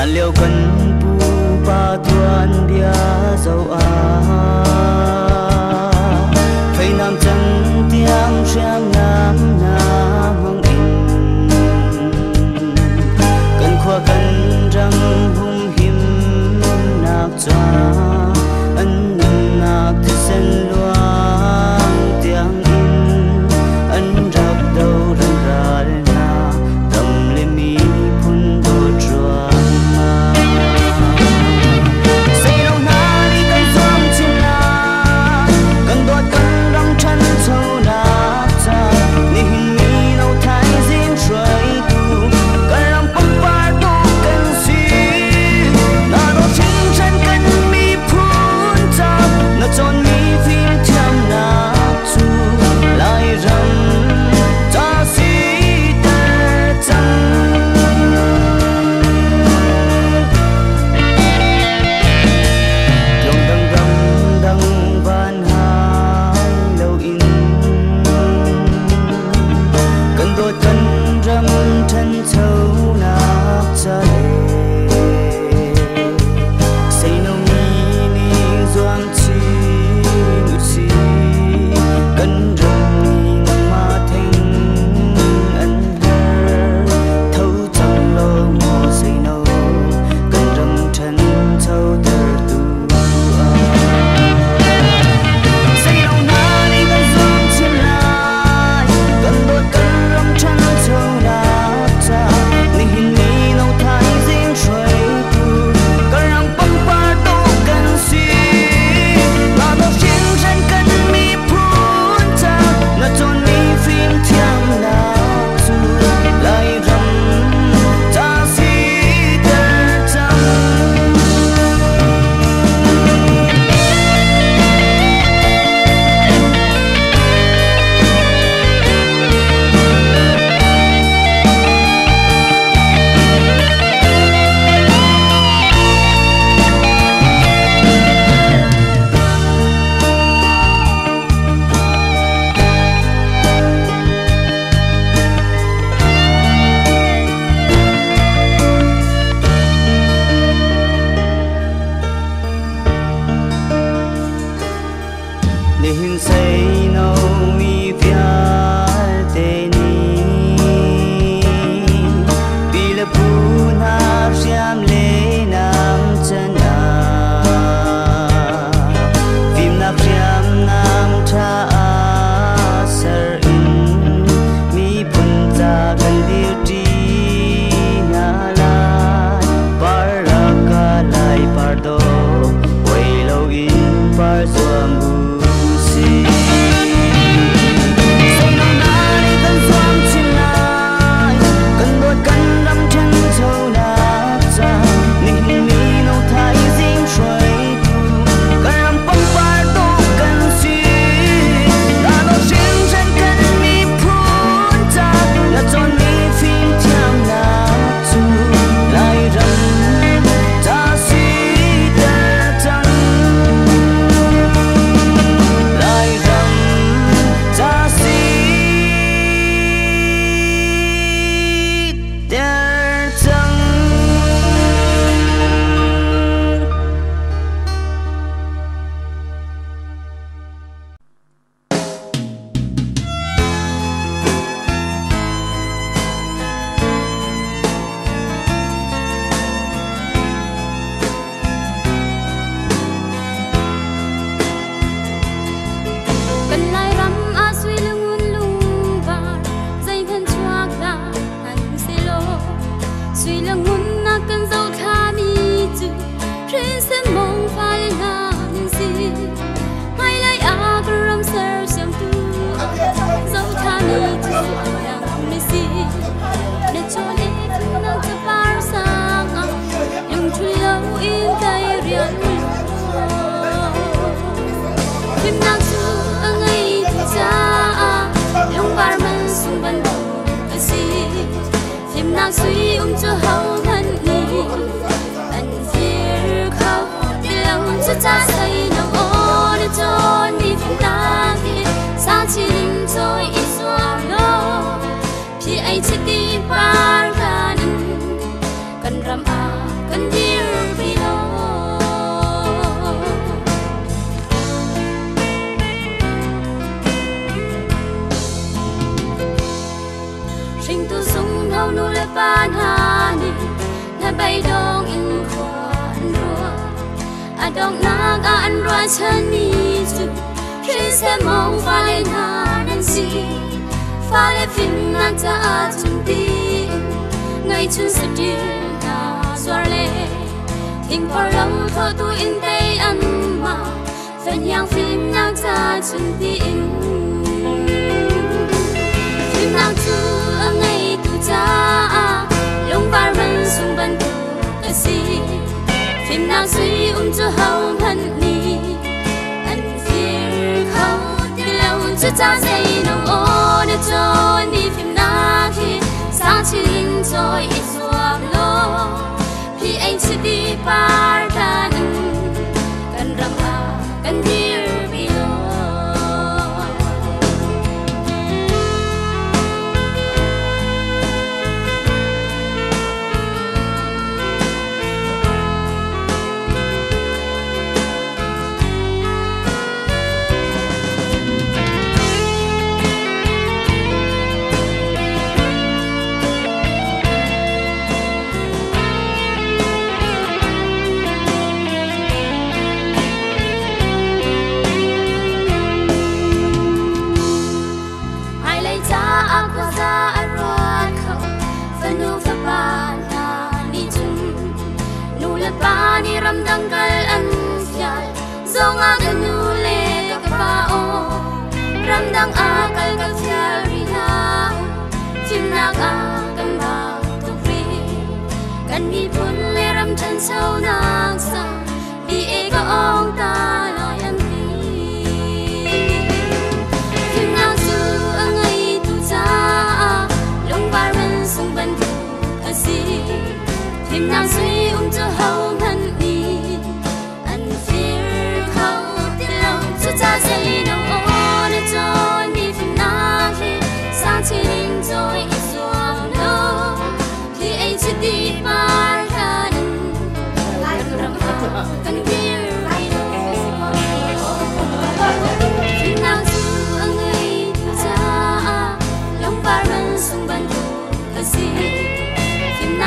san liều cần bu ba tuan dia dấu ai. xung ban đầu tôi xin phim suy ung cho hậu thân nghi ẩn fear khóc đi lòng cho cha say nào ô đi cho đi phim ta đi sao chỉ linh rồi ít xóa lâu khi ấy chết đi bao pan hani na bay dong in kwan ro a à, dong na ga an ra chan chani chu, khi se mong fa le na nan si. Pha le phim na ta chun ti ngai chu se đi na soar le in par lam tho tu in day an ma fen yang phim na ta chun ti in. Phim na tu ang ngày tu cha. Phim na suy um cho hậu hận ni anh fear khâu ti lâu cho cha dây no o na cho ni phim na khi sáng chín cho ít suam lô. Khi anh sẽ đi par đan cần ram a cần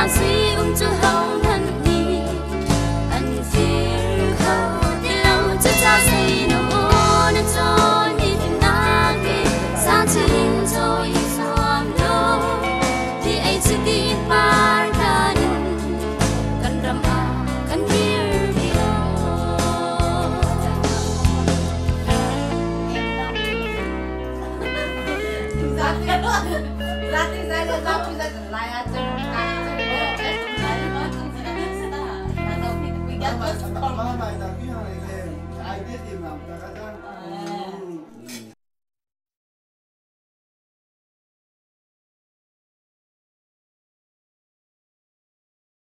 Phim nào suy um chu